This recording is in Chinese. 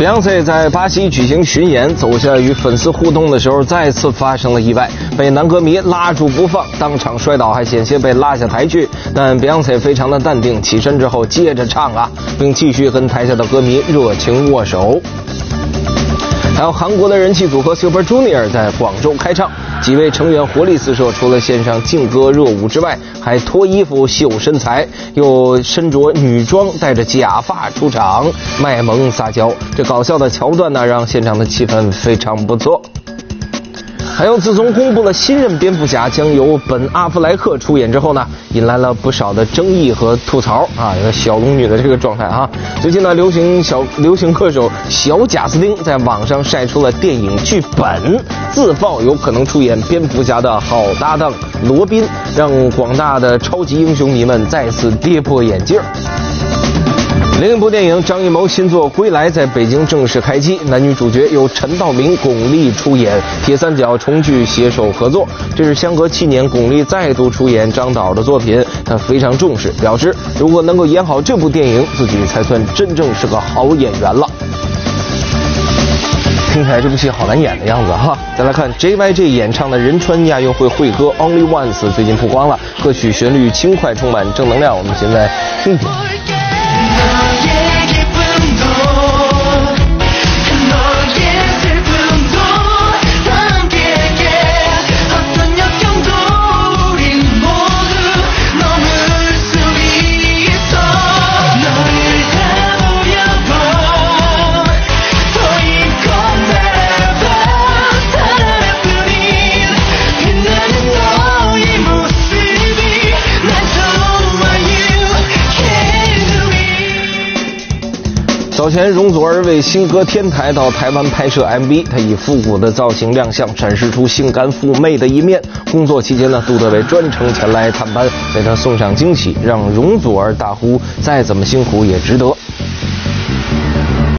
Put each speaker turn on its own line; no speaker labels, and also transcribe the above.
Beyonce 在巴西举行巡演，走下与粉丝互动的时候，再次发生了意外，被男歌迷拉住不放，当场摔倒，还险些被拉下台去。但 Beyonce 非常的淡定，起身之后接着唱啊，并继续跟台下的歌迷热情握手。然后韩国的人气组合 Super Junior 在广州开唱，几位成员活力四射，除了献上劲歌热舞之外，还脱衣服秀身材，又身着女装，戴着假发出场，卖萌撒娇。这搞笑的桥段呢，让现场的气氛非常不错。还有，自从公布了新任蝙蝠侠将由本·阿弗莱克出演之后呢，引来了不少的争议和吐槽啊，小龙女的这个状态哈。最近呢，流行小流行歌手小贾斯汀在网上晒出了电影剧本，自曝有可能出演蝙蝠侠的好搭档罗宾，让广大的超级英雄迷们再次跌破眼镜。另一部电影张艺谋新作《归来》在北京正式开机，男女主角由陈道明、巩俐出演，铁三角重聚携手合作。这是相隔七年，巩俐再度出演张导的作品，他非常重视，表示如果能够演好这部电影，自己才算真正是个好演员了。听起来这部戏好难演的样子哈。再来看 JYG 演唱的仁川亚运会会歌《Only Once》最近曝光了，歌曲旋律轻快，充满正能量。我们现在听听。yeah. 早前，容祖儿为新歌《天台》到台湾拍摄 MV，她以复古的造型亮相，展示出性感妩媚的一面。工作期间呢，杜德伟专程前来探班，为她送上惊喜，让容祖儿大呼：“再怎么辛苦也值得。”